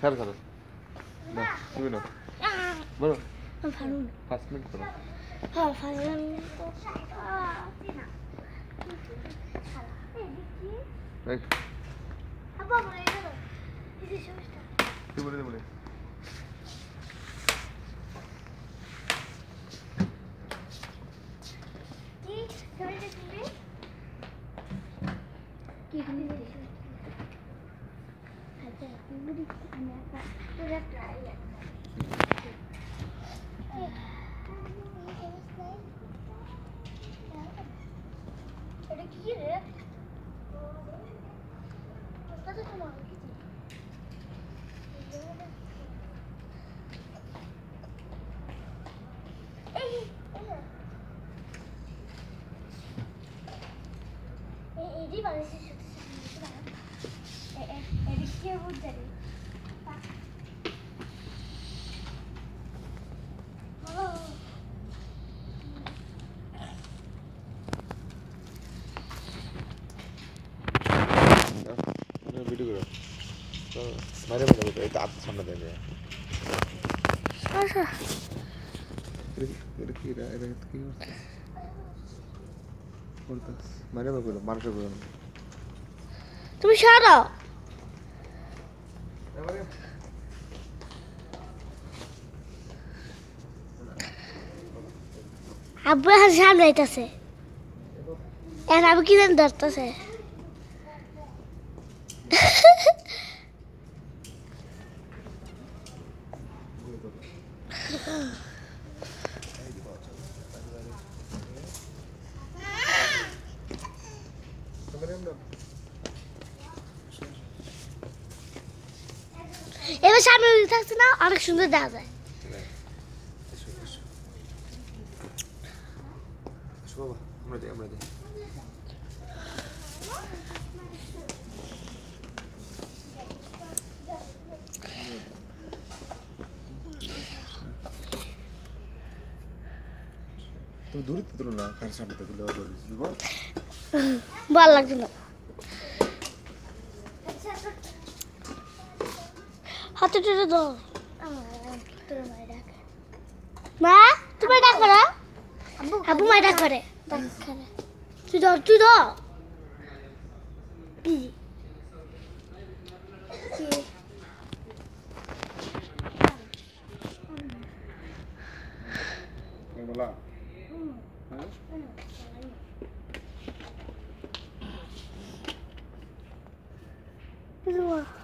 Sal, sal. No, uno. Bueno. Pass mit, oder? Nein. Aber, aber, ich sehe schon. Ich wollte, ich wollte. করতেছ মারে মারে বলো মানুষের বলো না তুমি সরো আব্বু এখন সামনে আইতাছে এখন আবু কি জানি ধরতেছে Karma yumurtasına arık şunu da alır. baba. Emrede emrede. Dur dur dur lan. Karışan bir de bir daha böyle. Vallahi dur. 뚜두두두. 마? 두발 다 걸어? 뭐 아부 말다 걸어. 다 걸어. 두더 두더. 비. 몰라. 응. 응? 응. 일로 와.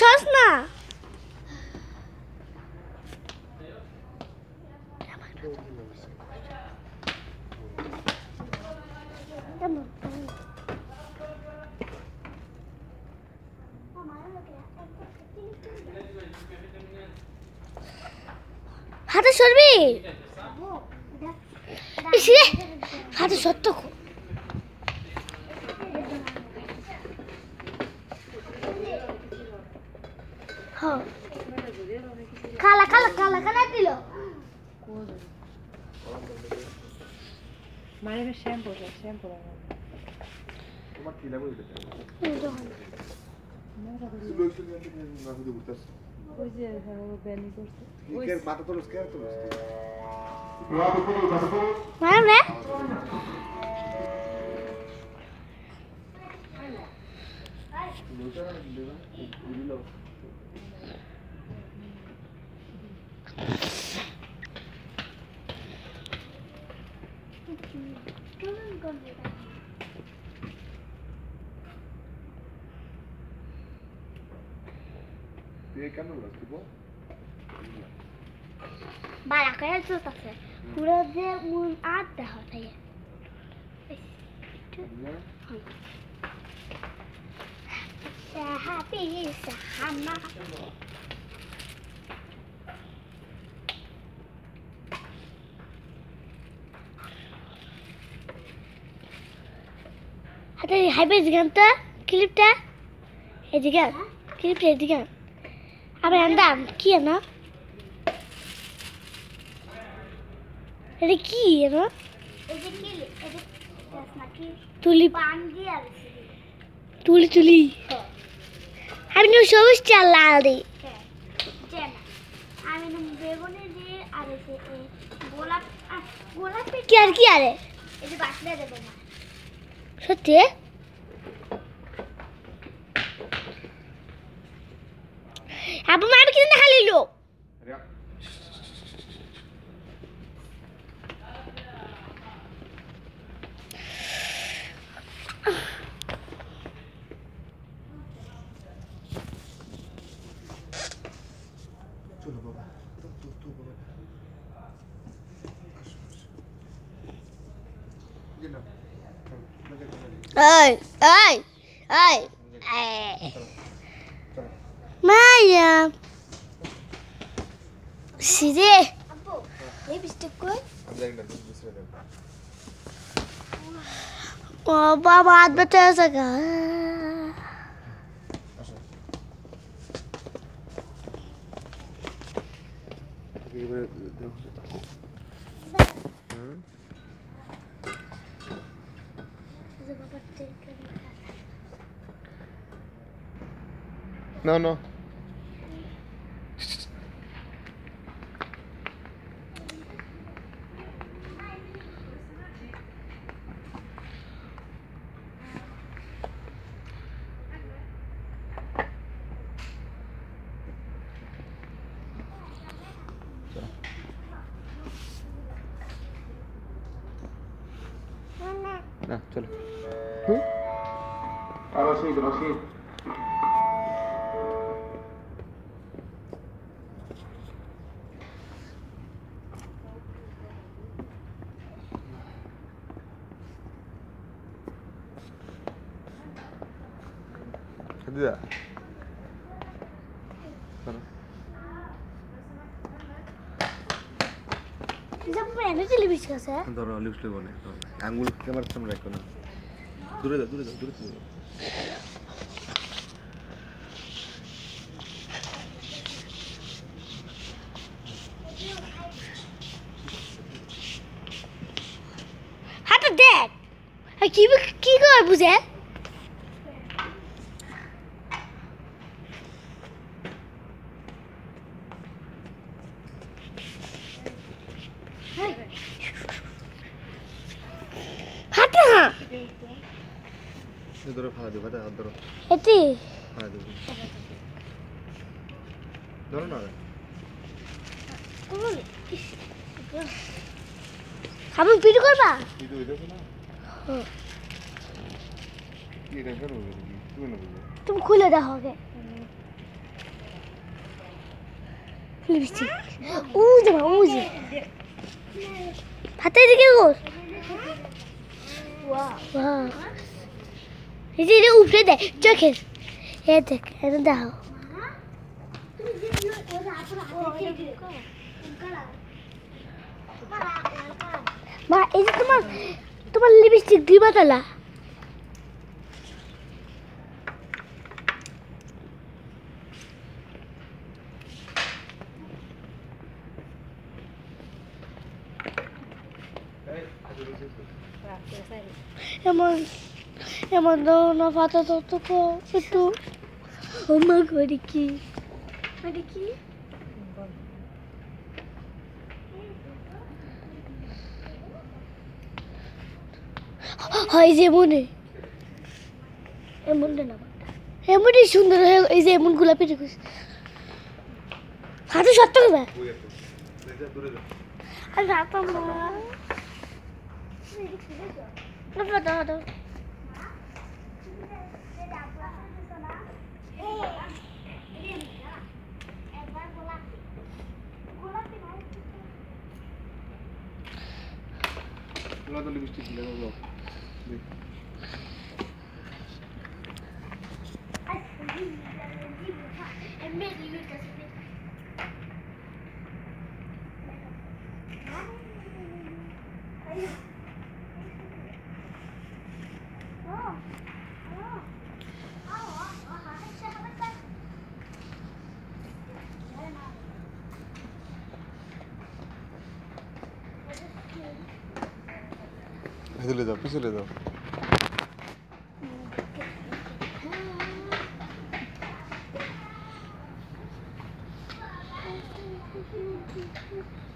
হাসস না? হাতে সরবি? হাতে সত্য মানে শ্যাম্পু শ্যাম্পু তোমার কি লাগবে। তুই লইছিস না তুই না হুজুর বুঝতাছ ওই যে ব্যানি করছে কে মাথা তোলস কে তোলস ম্যাডাম রে তুই কেন দিব বাড়া করে চলতেছে পুরো যে মন আর দেখা থাকে Happy Sahama. হাতে হাইবে ক্লিপটা। এদিকে ক্লিপটা এদিকে আবার আন্দাম কি না এটা কি না তুলি তুলি তুলি। আমি তো সবুজ চাল লাল দিই কি আর কি আরে? সত্যি? tuttuğunu baba. Tut, tut, tut baba. Ai, ai, ai, ai. Maia. Sire. Ne bistik koy? O baba. No, no. ना चलो रशीद रशीद जब मैंने लिप्स कैसे है? दो लिप्स ले बोले। আঙ্গুল ক্যামেরার সামনে রাখো না দূরে যাও দূরে যাও দূরে চলে যাও হাতে দেখ আর কি কি করে বুঝে এটি ধরো না আমি ভিডিও করবা দেখো না। কি এটা তুমি না তুমি খুলে দেখো আগে লিপস্টিক ও যে ও যে হাতে দিকে গোর বাহ এই যে এটা উপরে দেখ চোখের এ দেখ এটা দেখো মা এই যে তোমার তোমার লিপস্টিক দিবা তালা এমন এমন ধরনের পাতা তত একটু ওমা করি কি মানে কি হয় যে মনে এমন না এমনই সুন্দর হয়ে এই যে এমন গোলাপি রেখেছে হাতে সত্য করবে আর রাতাম না দাও দাও দাও লতা पीछे ले जाओ पीछे ले जाओ Thank you.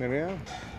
maybe Marielle.